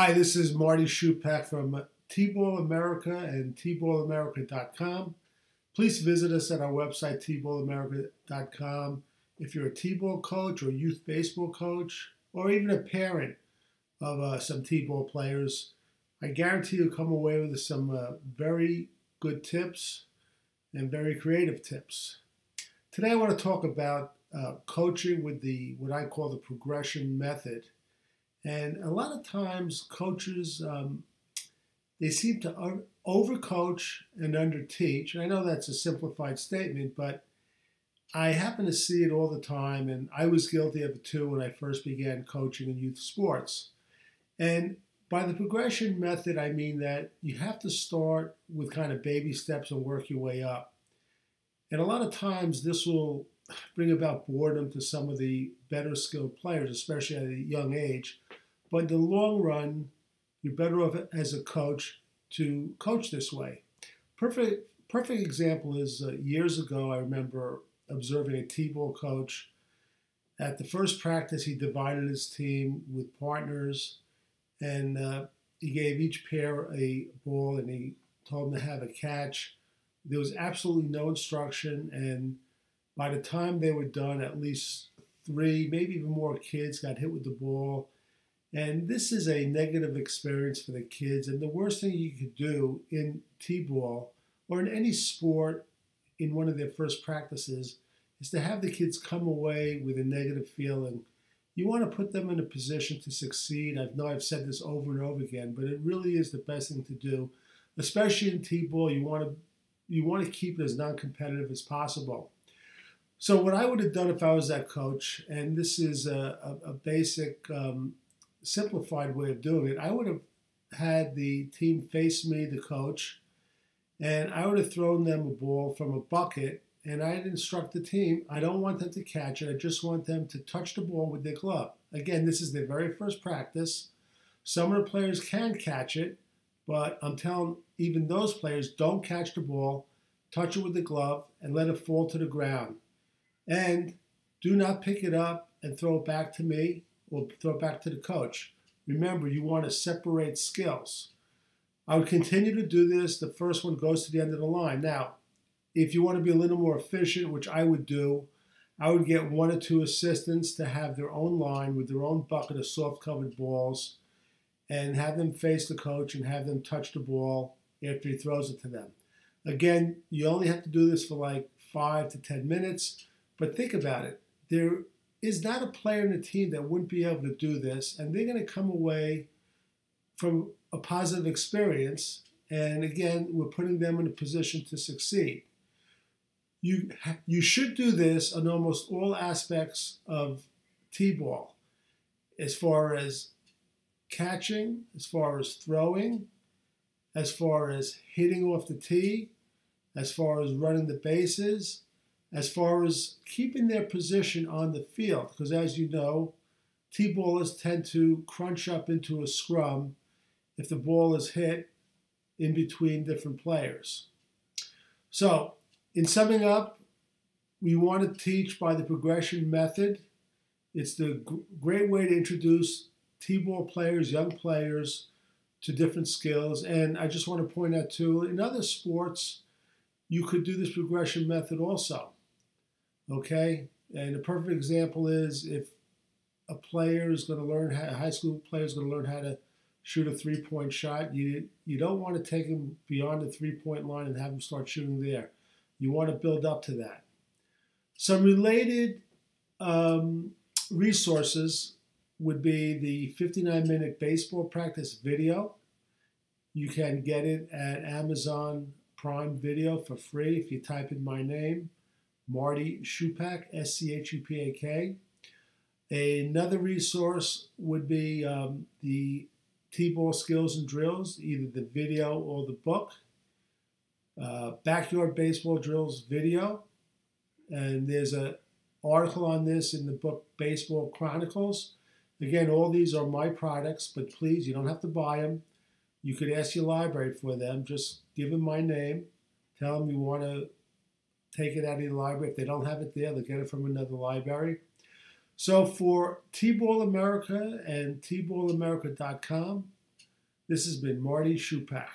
Hi, this is Marty Schupak from T-Ball America and tballamerica.com. Please visit us at our website, tballamerica.com. If you're a T-ball coach or youth baseball coach, or even a parent of uh, some T-ball players, I guarantee you'll come away with some uh, very good tips and very creative tips. Today, I want to talk about uh, coaching with the what I call the progression method. And a lot of times, coaches um, they seem to overcoach and underteach. I know that's a simplified statement, but I happen to see it all the time, and I was guilty of it too when I first began coaching in youth sports. And by the progression method, I mean that you have to start with kind of baby steps and work your way up. And a lot of times, this will bring about boredom to some of the better skilled players, especially at a young age. But in the long run, you're better off as a coach to coach this way. Perfect, perfect example is uh, years ago, I remember observing a T-ball coach. At the first practice, he divided his team with partners, and uh, he gave each pair a ball, and he told them to have a catch. There was absolutely no instruction, and by the time they were done, at least three, maybe even more kids got hit with the ball. And this is a negative experience for the kids. And the worst thing you could do in T ball or in any sport in one of their first practices is to have the kids come away with a negative feeling. You want to put them in a position to succeed. I know I've said this over and over again, but it really is the best thing to do, especially in T-ball. You want to you want to keep it as non-competitive as possible. So what I would have done if I was that coach, and this is a, a, a basic um, simplified way of doing it, I would have had the team face me, the coach, and I would have thrown them a ball from a bucket, and I'd instruct the team, I don't want them to catch it, I just want them to touch the ball with their glove. Again, this is their very first practice. Some of the players can catch it, but I'm telling even those players, don't catch the ball, touch it with the glove, and let it fall to the ground. And do not pick it up and throw it back to me or throw it back to the coach. Remember, you want to separate skills. I would continue to do this. The first one goes to the end of the line. Now, if you want to be a little more efficient, which I would do, I would get one or two assistants to have their own line with their own bucket of soft covered balls and have them face the coach and have them touch the ball after he throws it to them. Again, you only have to do this for like five to 10 minutes. But think about it. There is not a player in the team that wouldn't be able to do this, and they're going to come away from a positive experience. And again, we're putting them in a position to succeed. You, you should do this on almost all aspects of T-ball, as far as catching, as far as throwing, as far as hitting off the tee, as far as running the bases, as far as keeping their position on the field. Because as you know, T ballers tend to crunch up into a scrum if the ball is hit in between different players. So, in summing up, we want to teach by the progression method. It's the great way to introduce T ball players, young players, to different skills. And I just want to point out, too, in other sports, you could do this progression method also. Okay, and a perfect example is if a player is going to learn how, a high school player is going to learn how to shoot a three point shot. You you don't want to take him beyond the three point line and have him start shooting there. You want to build up to that. Some related um, resources would be the 59 minute baseball practice video. You can get it at Amazon Prime Video for free if you type in my name. Marty Schupak, S C H U P A K. Another resource would be um, the T-ball skills and drills, either the video or the book. Uh, backyard baseball drills video, and there's an article on this in the book Baseball Chronicles. Again, all these are my products, but please, you don't have to buy them. You could ask your library for them. Just give them my name. Tell them you want to take it out of the library. If they don't have it there, they'll get it from another library. So for T-Ball America and tballamerica.com, This has been Marty Schupak.